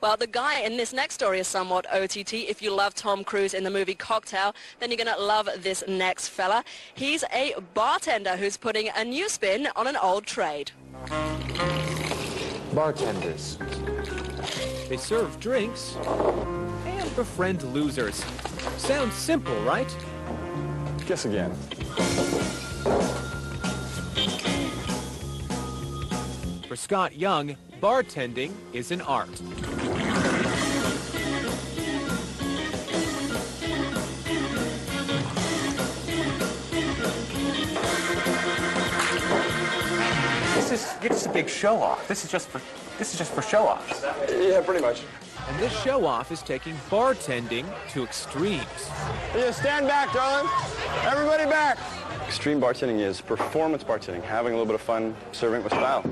Well, the guy in this next story is somewhat OTT. If you love Tom Cruise in the movie Cocktail, then you're going to love this next fella. He's a bartender who's putting a new spin on an old trade. Bartenders. They serve drinks and befriend losers. Sounds simple, right? Guess again. For Scott Young, bartending is an art. This is just a big show off. This is just for this is just for show offs. Yeah, pretty much. And this show off is taking bartending to extremes. Yeah, stand back, darling. Everybody back. Extreme bartending is performance bartending, having a little bit of fun, serving with style.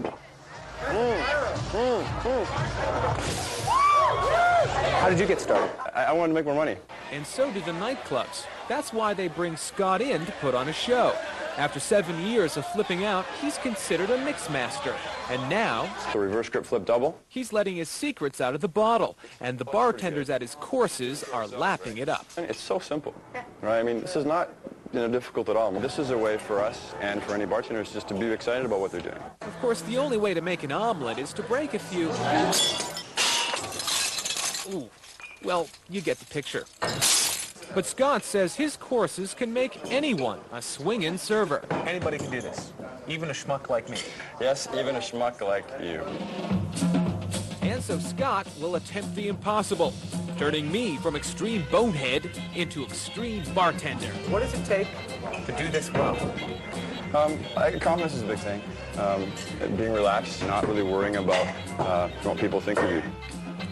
How did you get started? I, I wanted to make more money. And so do the nightclubs. That's why they bring Scott in to put on a show. After seven years of flipping out, he's considered a mix master. And now, The reverse grip flip double. he's letting his secrets out of the bottle. And the bartenders at his courses are lapping it up. It's so simple, right? I mean, this is not you know, difficult at all. This is a way for us and for any bartenders just to be excited about what they're doing. Of course, the only way to make an omelet is to break a few... Ooh. Well, you get the picture. But Scott says his courses can make anyone a swingin' server. Anybody can do this, even a schmuck like me. Yes, even a schmuck like you. And so Scott will attempt the impossible, turning me from extreme bonehead into extreme bartender. What does it take to do this well? Um, I, confidence is a big thing. Um, being relaxed, not really worrying about uh, what people think of you.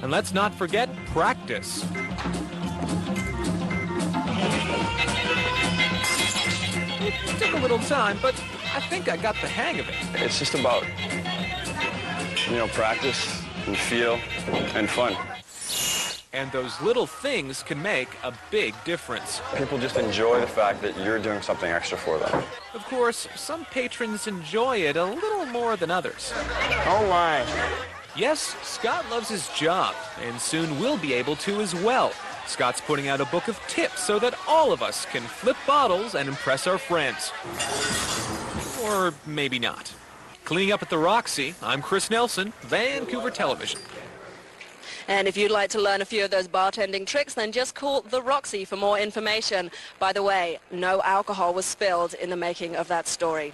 And let's not forget practice. It took a little time, but I think I got the hang of it. It's just about, you know, practice and feel and fun. And those little things can make a big difference. People just enjoy the fact that you're doing something extra for them. Of course, some patrons enjoy it a little more than others. Oh my. Yes, Scott loves his job, and soon we'll be able to as well. Scott's putting out a book of tips so that all of us can flip bottles and impress our friends. Or maybe not. Cleaning up at the Roxy, I'm Chris Nelson, Vancouver Television. And if you'd like to learn a few of those bartending tricks, then just call the Roxy for more information. By the way, no alcohol was spilled in the making of that story.